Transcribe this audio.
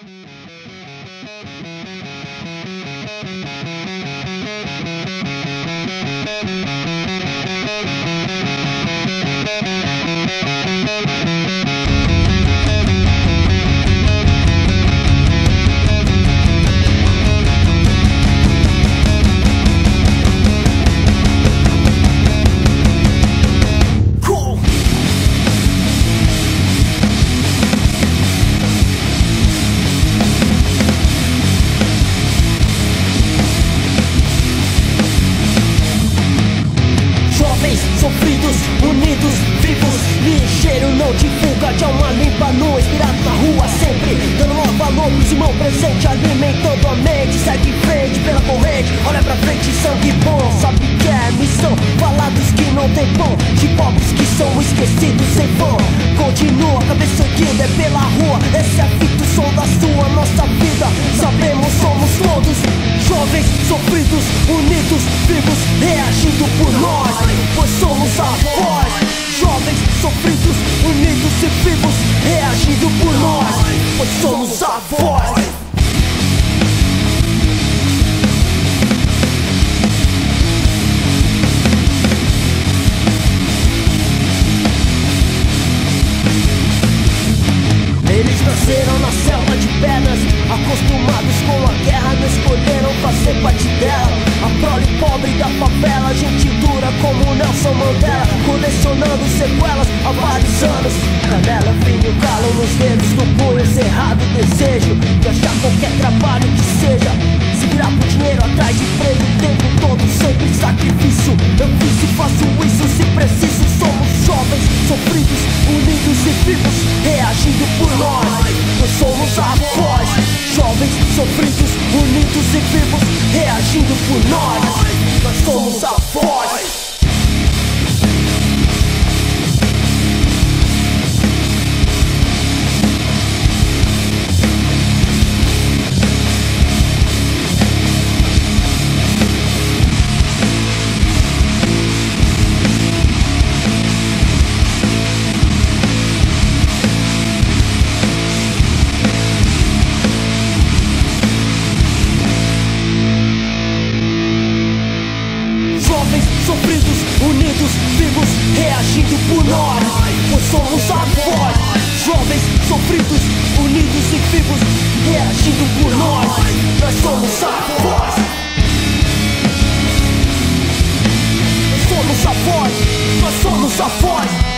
sofridos, de alma limpa no Inspirado na rua sempre. Dando maior valor pro irmão presente Alimentando a mente. Segue em frente pela corrente Olha pra frente, sangue bom. Sabe que é missão Falados que não tem pão. De pobres que são esquecidos sem fã Continua, cabeça erguida É pela rua. Esse é fito som da sua Nossa vida. Sabemos, somos todos Jovens, sofridos, unidos, vivos Reagindo por nós. Pois somos a voz Jovens, sofridos, unidos e vivos Reagindo por nós Pois somos a voz. Eles nasceram na selva de pedras Acostumados com a guerra Não escolheram fazer parte dela. A prole pobre da favela Gente dura como Nelson Mandela Colecionando sequelas há vários anos. Canela, vinho, calo nos dedos do punho Cerrado desejo de achar qualquer trabalho que seja. Se virar por dinheiro atrás de emprego O tempo todo sempre sacrifício. Eu fiz e faço isso se preciso Somos jovens, sofridos, unidos e vivos Reagindo por nós. Nós somos a voz Jovens, sofridos, unidos e vivos Reagindo por nós. Nós somos a voz unidos, vivos, reagindo por nós. Pois somos a voz Jovens, sofridos, unidos e vivos, reagindo por nós. Nós somos a voz. Nós somos a voz. Nós somos a voz